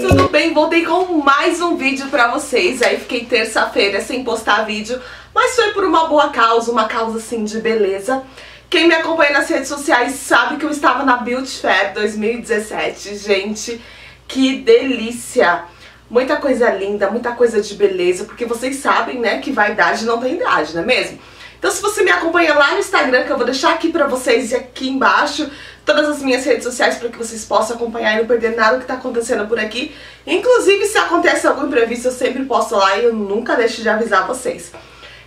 Tudo bem? Voltei com mais um vídeo pra vocês. Aí fiquei terça-feira sem postar vídeo, mas foi por uma boa causa, uma causa assim de beleza. Quem me acompanha nas redes sociais sabe que eu estava na Beauty Fair 2017. Gente, que delícia! Muita coisa linda, muita coisa de beleza, porque vocês sabem, né, que vaidade não tem idade, não é mesmo? Então se você me acompanha lá no Instagram, que eu vou deixar aqui pra vocês e aqui embaixo, todas as minhas redes sociais para que vocês possam acompanhar e não perder nada que tá acontecendo por aqui. Inclusive, se acontece algum imprevisto, eu sempre posto lá e eu nunca deixo de avisar vocês.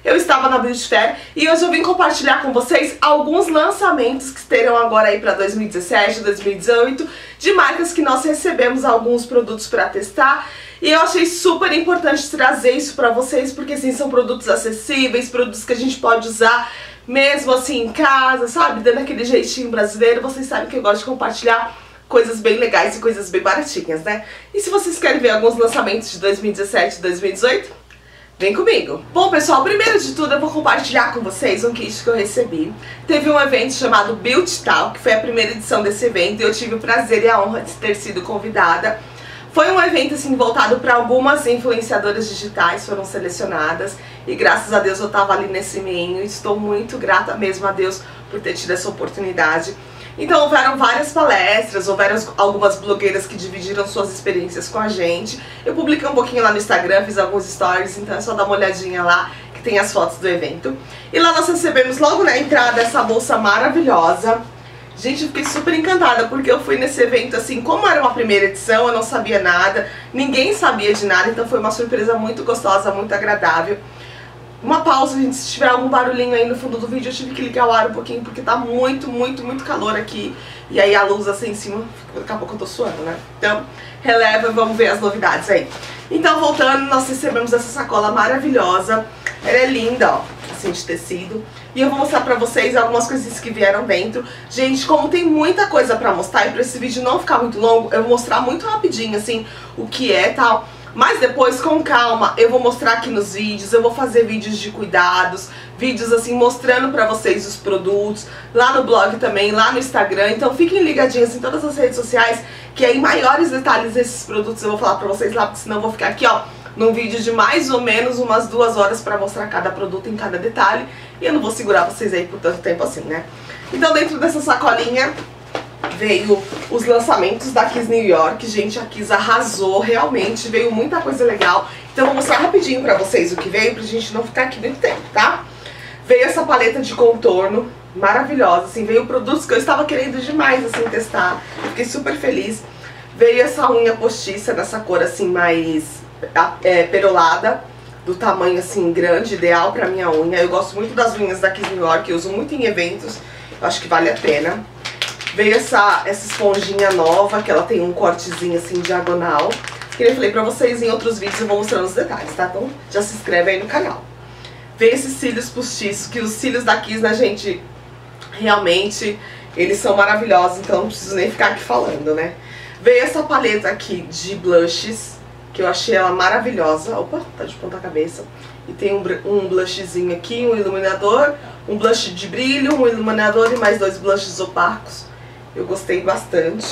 Eu estava na Beauty Fair e hoje eu vim compartilhar com vocês alguns lançamentos que terão agora aí para 2017, 2018, de marcas que nós recebemos alguns produtos para testar e eu achei super importante trazer isso pra vocês, porque assim, são produtos acessíveis, produtos que a gente pode usar mesmo assim em casa, sabe? Dando aquele jeitinho brasileiro. Vocês sabem que eu gosto de compartilhar coisas bem legais e coisas bem baratinhas, né? E se vocês querem ver alguns lançamentos de 2017 e 2018, vem comigo. Bom, pessoal, primeiro de tudo eu vou compartilhar com vocês um kit que eu recebi. Teve um evento chamado Beauty Talk, que foi a primeira edição desse evento, e eu tive o prazer e a honra de ter sido convidada. Foi um evento assim voltado para algumas influenciadoras digitais, foram selecionadas e graças a Deus eu estava ali nesse meio. Estou muito grata mesmo a Deus por ter tido essa oportunidade. Então houveram várias palestras, houveram algumas blogueiras que dividiram suas experiências com a gente. Eu publiquei um pouquinho lá no Instagram, fiz alguns stories, então é só dar uma olhadinha lá que tem as fotos do evento. E lá nós recebemos logo na entrada essa bolsa maravilhosa Gente, eu fiquei super encantada, porque eu fui nesse evento assim, como era uma primeira edição, eu não sabia nada, ninguém sabia de nada, então foi uma surpresa muito gostosa, muito agradável. Uma pausa, gente, se tiver algum barulhinho aí no fundo do vídeo, eu tive que ligar o ar um pouquinho, porque tá muito, muito, muito calor aqui. E aí a luz assim em cima, daqui a pouco eu tô suando, né? Então, releva, vamos ver as novidades aí. Então, voltando, nós recebemos essa sacola maravilhosa. Ela é linda, ó assim, de tecido. E eu vou mostrar pra vocês algumas coisinhas que vieram dentro. Gente, como tem muita coisa pra mostrar e pra esse vídeo não ficar muito longo, eu vou mostrar muito rapidinho, assim, o que é e tal. Mas depois, com calma, eu vou mostrar aqui nos vídeos, eu vou fazer vídeos de cuidados, vídeos assim, mostrando pra vocês os produtos, lá no blog também, lá no Instagram. Então fiquem ligadinhos em todas as redes sociais, que aí maiores detalhes desses produtos eu vou falar pra vocês lá, porque senão eu vou ficar aqui, ó, num vídeo de mais ou menos umas duas horas para mostrar cada produto em cada detalhe. E eu não vou segurar vocês aí por tanto tempo assim, né? Então dentro dessa sacolinha veio os lançamentos da Kiss New York. Gente, a Kiss arrasou, realmente, veio muita coisa legal. Então vou mostrar rapidinho pra vocês o que veio, pra gente não ficar aqui muito tempo, tá? Veio essa paleta de contorno, maravilhosa, assim, veio produtos que eu estava querendo demais, assim, testar. Fiquei super feliz. Veio essa unha postiça nessa cor, assim, mais é, perolada, do tamanho assim grande, ideal pra minha unha. Eu gosto muito das unhas da Kiss New York, eu uso muito em eventos, eu acho que vale a pena. Veio essa, essa esponjinha nova, que ela tem um cortezinho assim diagonal. Que eu falei pra vocês em outros vídeos, eu vou mostrando os detalhes, tá? Então já se inscreve aí no canal. Veio esses cílios postiços, que os cílios da Kiss, né, gente, realmente eles são maravilhosos, então não preciso nem ficar aqui falando, né? Veio essa paleta aqui de blushes, que eu achei ela maravilhosa. Opa, tá de ponta cabeça. E tem um, um blushzinho aqui, um iluminador, um blush de brilho, um iluminador e mais dois blushes opacos. Eu gostei bastante.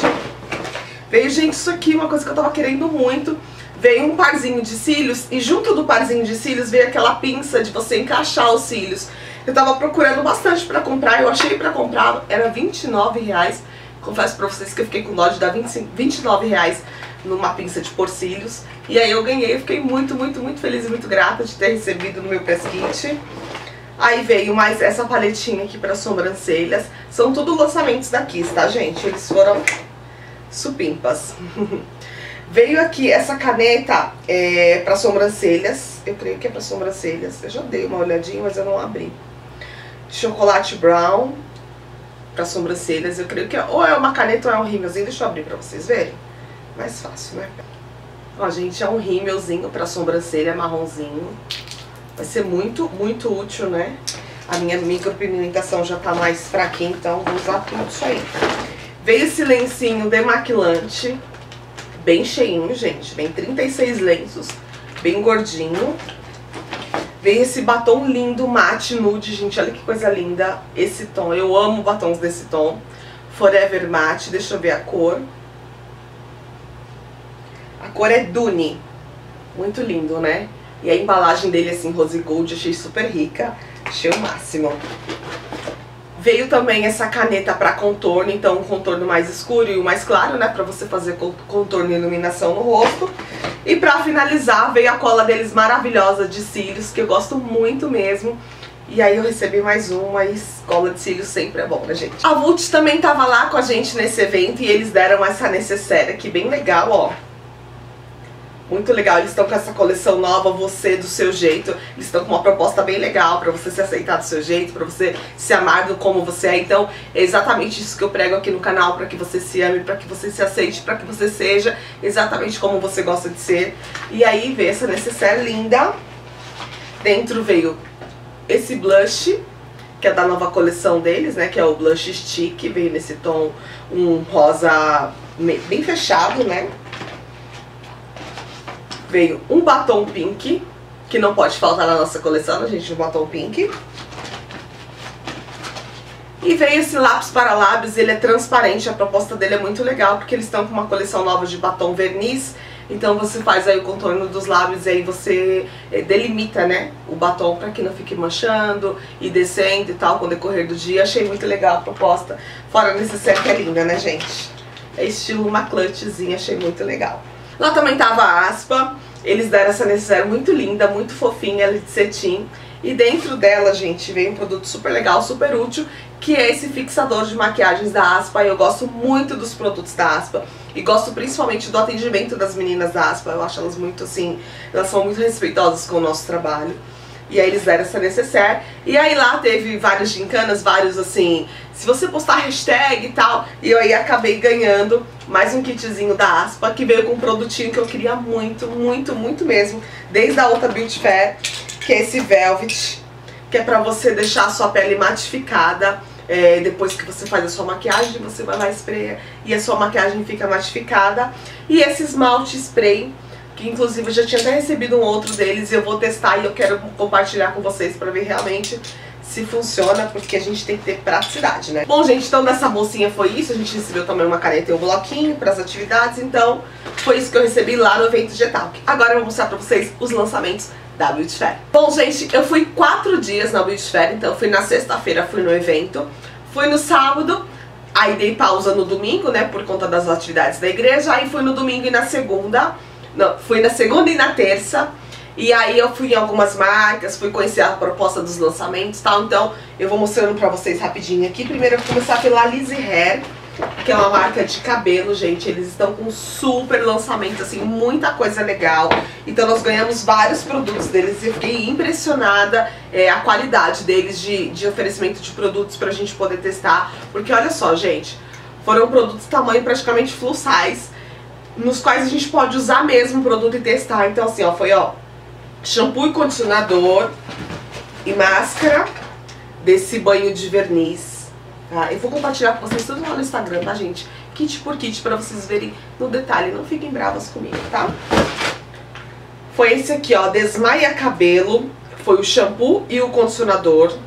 Veio, gente, isso aqui, uma coisa que eu tava querendo muito. Veio um parzinho de cílios e junto do parzinho de cílios veio aquela pinça de você encaixar os cílios. Eu tava procurando bastante pra comprar, eu achei pra comprar, era 29 reais. Confesso pra vocês que eu fiquei com dó de dar 25, 29 reais numa pinça de porcílios. E aí eu ganhei, eu fiquei muito, muito, muito feliz e muito grata de ter recebido no meu press kit. Aí veio mais essa paletinha aqui para sobrancelhas. São tudo lançamentos da Kiss, tá, gente? Eles foram supimpas. veio aqui essa caneta é, para sobrancelhas. Eu creio que é para sobrancelhas. Eu já dei uma olhadinha, mas eu não abri. Chocolate brown para sobrancelhas. Eu creio que é, ou é uma caneta ou é um rímelzinho. Deixa eu abrir para vocês verem. Mais fácil, né? Ó, gente, é um rímelzinho pra sobrancelha marronzinho. Vai ser muito, muito útil, né? A minha micropigmentação já tá mais fraquinha, então vou usar tudo isso aí. Veio esse lencinho demaquilante, bem cheinho, gente. Vem 36 lenços, bem gordinho. Veio esse batom lindo, mate, nude, gente. Olha que coisa linda esse tom. Eu amo batons desse tom. Forever Matte, deixa eu ver a cor. Cor é Dune. Muito lindo, né? E a embalagem dele, assim, rose gold, achei super rica. Achei o máximo. Veio também essa caneta para contorno, então um contorno mais escuro e o mais claro, né? Pra você fazer contorno e iluminação no rosto. E pra finalizar, veio a cola deles maravilhosa de cílios, que eu gosto muito mesmo. E aí eu recebi mais uma e cola de cílios sempre é bom, né, gente? A Vult também tava lá com a gente nesse evento e eles deram essa necessaire aqui bem legal, ó. Muito legal, eles estão com essa coleção nova, você do seu jeito. Eles estão com uma proposta bem legal para você se aceitar do seu jeito, para você se amar do como você é. Então, é exatamente isso que eu prego aqui no canal, para que você se ame, para que você se aceite, para que você seja exatamente como você gosta de ser. E aí veio essa necessaire linda. Dentro veio esse blush, que é da nova coleção deles, né, que é o blush stick, veio nesse tom um rosa bem fechado, né? Veio um batom pink, que não pode faltar na nossa coleção, gente, um batom pink. E veio esse lápis para lábios, ele é transparente, a proposta dele é muito legal, porque eles estão com uma coleção nova de batom verniz, então você faz aí o contorno dos lábios e aí você eh, delimita, né, o batom para que não fique manchando e descendo e tal com o decorrer do dia. Achei muito legal a proposta, fora nesse que é linda, né, gente? É estilo uma clutchzinha, achei muito legal. Lá também tava a aspa, eles deram essa necessaire muito linda, muito fofinha, de cetim. E dentro dela, gente, veio um produto super legal, super útil, que é esse fixador de maquiagens da Aspa. Eu gosto muito dos produtos da Aspa. E gosto principalmente do atendimento das meninas da Aspa. Eu acho elas muito, assim, elas são muito respeitosas com o nosso trabalho. E aí eles deram essa necessaire. E aí lá teve vários gincanas, vários assim, se você postar hashtag e tal. E eu aí acabei ganhando mais um kitzinho da Aspa, que veio com um produtinho que eu queria muito, muito, muito mesmo. Desde a outra Beauty Fair, que é esse Velvet, que é pra você deixar a sua pele matificada. É, depois que você faz a sua maquiagem, você vai lá espreia e a sua maquiagem fica matificada. E esse esmalte spray que inclusive eu já tinha até recebido um outro deles e eu vou testar e eu quero compartilhar com vocês pra ver realmente se funciona, porque a gente tem que ter praticidade, né? Bom, gente, então dessa bolsinha foi isso, a gente recebeu também uma caneta e um bloquinho para as atividades, então foi isso que eu recebi lá no evento Getalk. Agora eu vou mostrar pra vocês os lançamentos da Beauty Fair. Bom, gente, eu fui quatro dias na Beauty Fair, então fui na sexta-feira, fui no evento, fui no sábado, aí dei pausa no domingo, né, por conta das atividades da igreja, aí fui no domingo e na segunda não, fui na segunda e na terça. E aí eu fui em algumas marcas, fui conhecer a proposta dos lançamentos e tal. Então eu vou mostrando pra vocês rapidinho aqui. Primeiro eu vou começar pela Lizzy Hair, que é uma marca de cabelo, gente. Eles estão com super lançamento, assim, muita coisa legal. Então nós ganhamos vários produtos deles e fiquei impressionada é, a qualidade deles de, de oferecimento de produtos pra gente poder testar. Porque olha só, gente, foram produtos tamanho praticamente full size nos quais a gente pode usar mesmo o produto e testar. Então assim, ó, foi ó, shampoo e condicionador e máscara desse banho de verniz. Tá? Eu vou compartilhar com vocês tudo lá no Instagram, tá gente? Kit por kit pra vocês verem no detalhe, não fiquem bravas comigo, tá? Foi esse aqui, ó, Desmaia Cabelo, foi o shampoo e o condicionador.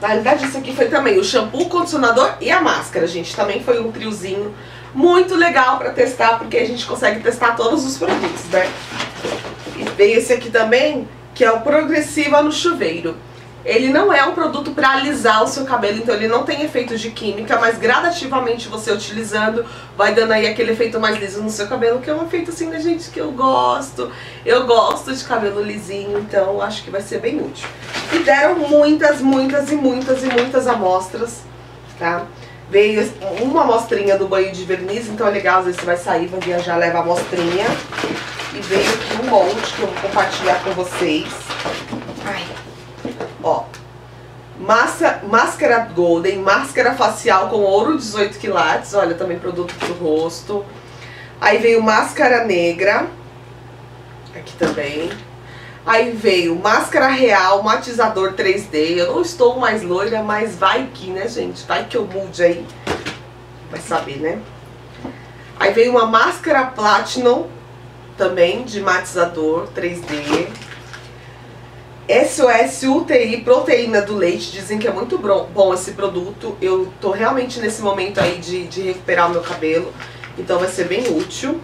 Na realidade, isso aqui foi também o shampoo, o condicionador e a máscara, gente. Também foi um triozinho muito legal pra testar, porque a gente consegue testar todos os produtos, né? E veio esse aqui também, que é o Progressiva no Chuveiro. Ele não é um produto para alisar o seu cabelo, então ele não tem efeito de química, mas gradativamente você utilizando vai dando aí aquele efeito mais liso no seu cabelo, que é um efeito assim, né, gente, que eu gosto. Eu gosto de cabelo lisinho, então acho que vai ser bem útil. E deram muitas, muitas e muitas e muitas amostras, tá? Veio uma amostrinha do banho de verniz, então é legal, às vezes você vai sair, vai viajar, leva a amostrinha. E veio aqui um monte que eu vou compartilhar com vocês. Ai, Ó, massa, máscara golden, máscara facial com ouro 18 quilates, olha, também produto pro rosto. Aí veio máscara negra, aqui também. Aí veio máscara real, matizador 3D. Eu não estou mais loira, mas vai que, né, gente? Vai que eu mude aí. Vai saber, né? Aí veio uma máscara Platinum, também, de matizador 3D SOS UTI Proteína do Leite, dizem que é muito bom esse produto. Eu tô realmente nesse momento aí de, de recuperar o meu cabelo, então vai ser bem útil.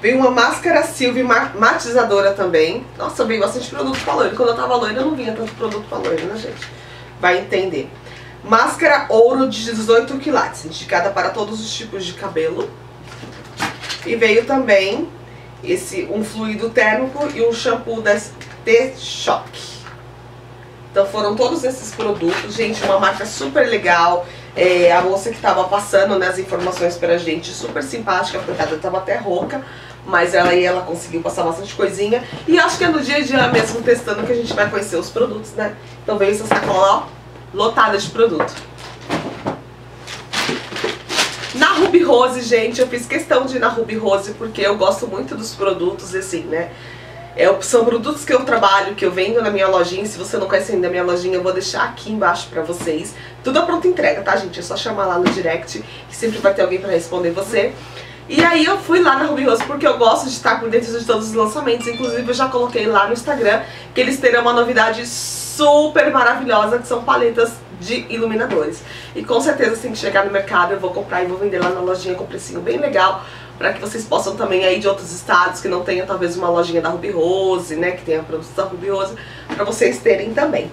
Veio uma máscara Silvia matizadora também. Nossa, veio bastante produto pra loiro. Quando eu tava loira, eu não vinha tanto produto pra loiro, né, gente? Vai entender. Máscara ouro de 18 quilates, indicada para todos os tipos de cabelo. E veio também esse um fluido térmico e um shampoo da T-Shock. Então foram todos esses produtos, gente, uma marca super legal. É, a moça que estava passando né, as informações pra gente, super simpática, coitada, tava até rouca. Mas ela aí ela conseguiu passar bastante coisinha. E acho que é no dia a dia mesmo testando que a gente vai conhecer os produtos, né? Então veio essa sacola, ó, lotada de produto. Na Ruby Rose, gente, eu fiz questão de ir na Ruby Rose porque eu gosto muito dos produtos, assim, né? É, são produtos que eu trabalho, que eu vendo na minha lojinha. Se você não conhece ainda a minha lojinha, eu vou deixar aqui embaixo pra vocês. Tudo a pronta entrega, tá, gente? É só chamar lá no direct, que sempre vai ter alguém pra responder você. E aí eu fui lá na Ruby Rose porque eu gosto de estar por dentro de todos os lançamentos. Inclusive eu já coloquei lá no Instagram que eles terão uma novidade super maravilhosa, que são paletas de iluminadores. E com certeza assim que chegar no mercado eu vou comprar e vou vender lá na lojinha com precinho bem legal para que vocês possam também aí de outros estados que não tenha talvez uma lojinha da Ruby Rose, né, que tenha produtos da Ruby Rose, para vocês terem também.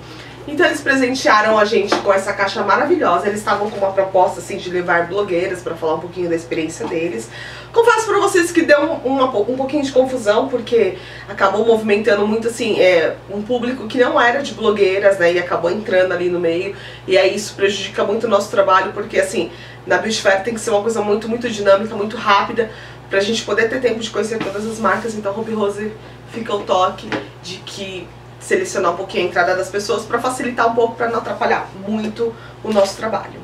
Então eles presentearam a gente com essa caixa maravilhosa. Eles estavam com uma proposta assim de levar blogueiras para falar um pouquinho da experiência deles. Confesso para vocês que deu um, um pouquinho de confusão, porque acabou movimentando muito assim, é, um público que não era de blogueiras, né? E acabou entrando ali no meio. E aí isso prejudica muito o nosso trabalho, porque assim, na Beauty Fair tem que ser uma coisa muito, muito dinâmica, muito rápida, pra gente poder ter tempo de conhecer todas as marcas. Então Ruby Rose fica o toque de que selecionar um pouquinho a entrada das pessoas para facilitar um pouco, para não atrapalhar muito o nosso trabalho.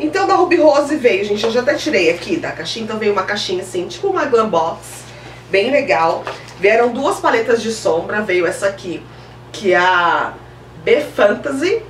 Então da Ruby Rose veio, gente, eu já até tirei aqui da caixinha, então veio uma caixinha assim, tipo uma glam box, bem legal. Vieram duas paletas de sombra, veio essa aqui, que é a B Fantasy.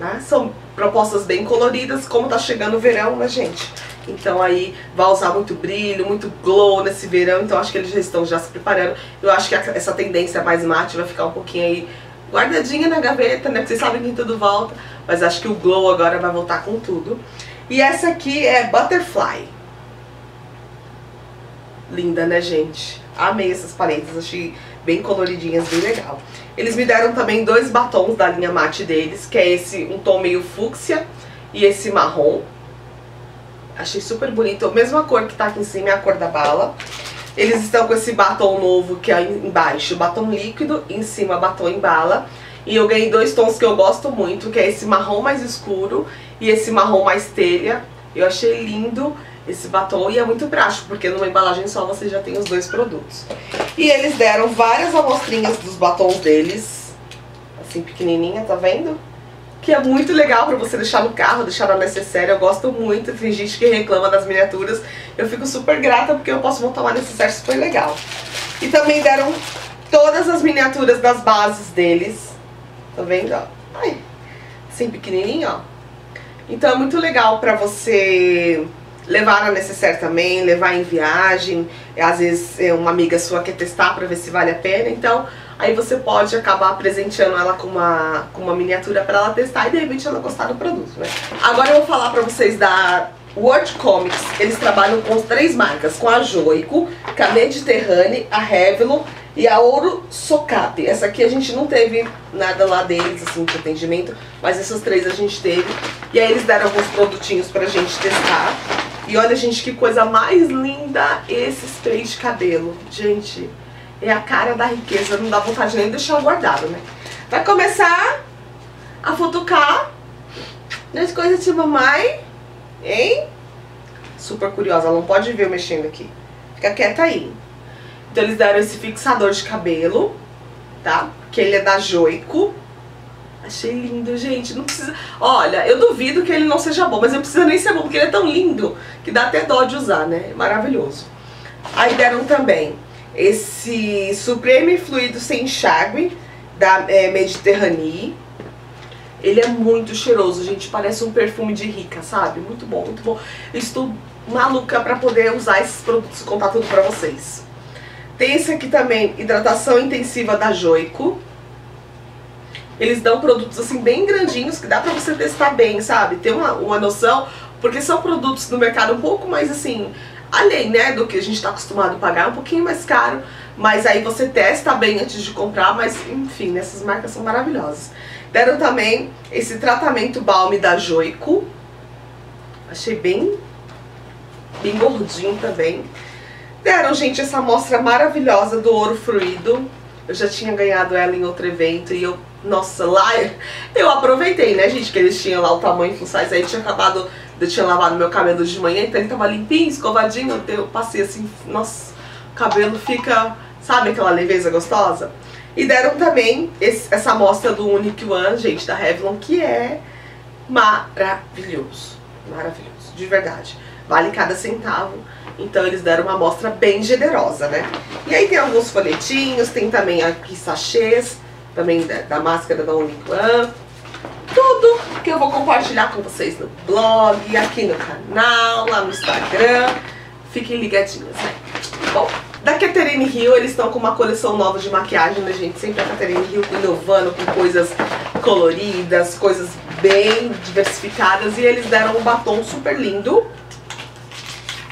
Né? São propostas bem coloridas, como tá chegando o verão, né, gente? Então aí vai usar muito brilho, muito glow nesse verão, então acho que eles já estão já se preparando. Eu acho que essa tendência mais mate vai ficar um pouquinho aí guardadinha na gaveta, né? Porque vocês sabem que tudo volta, mas acho que o glow agora vai voltar com tudo. E essa aqui é Butterfly. Linda, né, gente? Amei essas paletas, achei bem coloridinhas, bem legal. Eles me deram também dois batons da linha mate deles, que é esse, um tom meio fúcsia e esse marrom. Achei super bonito. A mesma cor que tá aqui em cima é a cor da bala. Eles estão com esse batom novo que é embaixo, batom líquido, em cima batom em bala. E eu ganhei dois tons que eu gosto muito, que é esse marrom mais escuro e esse marrom mais telha. Eu achei lindo esse batom e é muito prático, porque numa embalagem só você já tem os dois produtos. E eles deram várias amostrinhas dos batons deles, assim pequenininha, tá vendo? Que é muito legal pra você deixar no carro, deixar na necessaire. Eu gosto muito, tem gente que reclama das miniaturas. Eu fico super grata porque eu posso montar uma necessaire super legal. E também deram todas as miniaturas das bases deles. Tá vendo, ó? Ai, assim pequenininho, ó. Então é muito legal pra você levar na necessaire também, levar em viagem. Às vezes é, uma amiga sua quer testar pra ver se vale a pena. Então aí você pode acabar presenteando ela com uma, com uma miniatura para ela testar e de repente ela gostar do produto, né? Agora eu vou falar para vocês da World Comics. Eles trabalham com três marcas, com a Joico, com a Mediterrânea, a Revlon e a Ouro Socap. Essa aqui a gente não teve nada lá deles, assim, de atendimento, mas essas três a gente teve. E aí eles deram alguns produtinhos pra gente testar. E olha, gente, que coisa mais linda esse spray de cabelo. Gente, é a cara da riqueza, não dá vontade nem de deixar guardado, né? Vai começar a futucar nas coisas de mamãe, hein? Super curiosa, não pode ver eu mexendo aqui. Fica quieta aí. Então eles deram esse fixador de cabelo, tá? Que ele é da Joico. Achei lindo, gente. Não precisa... Olha, eu duvido que ele não seja bom, mas não precisa nem ser bom, porque ele é tão lindo que dá até dó de usar, né? Maravilhoso. Aí deram também esse Supreme Fluido Sem Enxágue da é. Ele é muito cheiroso, gente, parece um perfume de rica, sabe? Muito bom, muito bom. Estou maluca pra poder usar esses produtos e contar tudo pra vocês. Tem esse aqui também, hidratação intensiva da Joico. Eles dão produtos assim bem grandinhos que dá pra você testar bem, sabe? Ter uma, uma noção, porque são produtos no mercado um pouco mais assim, além né, do que a gente tá acostumado a pagar, um pouquinho mais caro. Mas aí você testa bem antes de comprar, mas enfim, essas marcas são maravilhosas. Deram também esse tratamento balme da Joico. Achei bem, bem gordinho também. Deram, gente, essa amostra maravilhosa do ouro fruído. Eu já tinha ganhado ela em outro evento e eu, nossa, lá eu aproveitei, né, gente, que eles tinham lá o tamanho full size, aí tinha acabado, eu tinha lavado meu cabelo de manhã, então ele tava limpinho, escovadinho, eu passei assim, nossa, o cabelo fica, sabe aquela leveza gostosa? E deram também esse, essa amostra do Unique One, gente, da Revlon, que é maravilhoso, maravilhoso, de verdade. Vale cada centavo. Então eles deram uma amostra bem generosa, né? E aí tem alguns folhetinhos, tem também aqui sachês, também da, da máscara da Uniqlan. Tudo que eu vou compartilhar com vocês no blog, aqui no canal, lá no Instagram. Fiquem ligadinhos, né? Bom, da Catherine Hill, eles estão com uma coleção nova de maquiagem, né, gente? Sempre a Catherine Hill inovando com coisas coloridas, coisas bem diversificadas. E eles deram um batom super lindo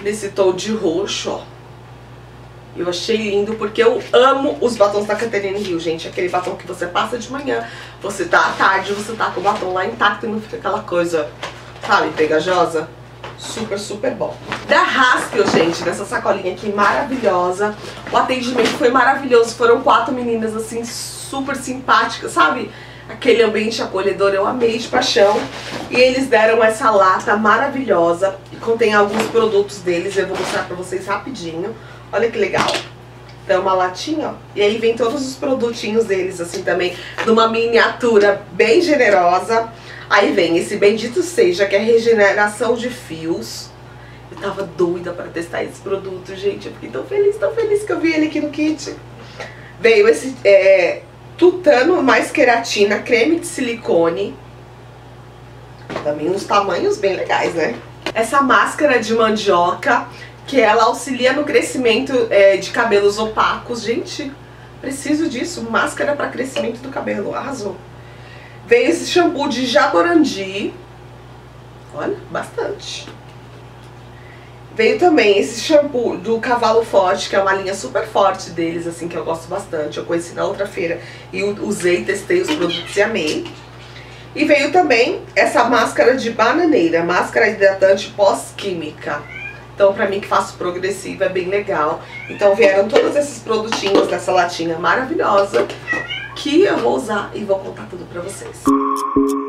nesse tom de roxo, ó. Eu achei lindo porque eu amo os batons da Catherine Hill, gente. Aquele batom que você passa de manhã, você tá à tarde, você tá com o batom lá intacto e não fica aquela coisa, sabe, pegajosa. Super, super bom. Da Haskell, gente, nessa sacolinha aqui maravilhosa. O atendimento foi maravilhoso. Foram quatro meninas, assim, super simpáticas, sabe? aquele ambiente acolhedor, eu amei de paixão. E eles deram essa lata maravilhosa, e contém alguns produtos deles, eu vou mostrar pra vocês rapidinho. Olha que legal. Então, uma latinha, ó. E aí vem todos os produtinhos deles, assim, também, numa miniatura bem generosa. Aí vem esse Bendito Seja, que é regeneração de fios. Eu tava doida pra testar esse produto, gente. Eu fiquei tão feliz, tão feliz que eu vi ele aqui no kit. Veio esse é, tutano mais queratina, creme de silicone. Também uns tamanhos bem legais, né? Essa máscara de mandioca, que ela auxilia no crescimento é, de cabelos opacos. Gente, preciso disso. Máscara para crescimento do cabelo. Arrasou. Veio esse shampoo de jaborandi. Olha, bastante. Veio também esse shampoo do Cavalo Forte, que é uma linha super forte deles, assim, que eu gosto bastante. Eu conheci na outra feira e usei, testei os produtos e amei. E veio também essa máscara de bananeira, máscara hidratante pós-química. Então, pra mim que faço progressiva, é bem legal. Então, vieram todos esses produtinhos dessa latinha maravilhosa que eu vou usar e vou contar tudo pra vocês. Música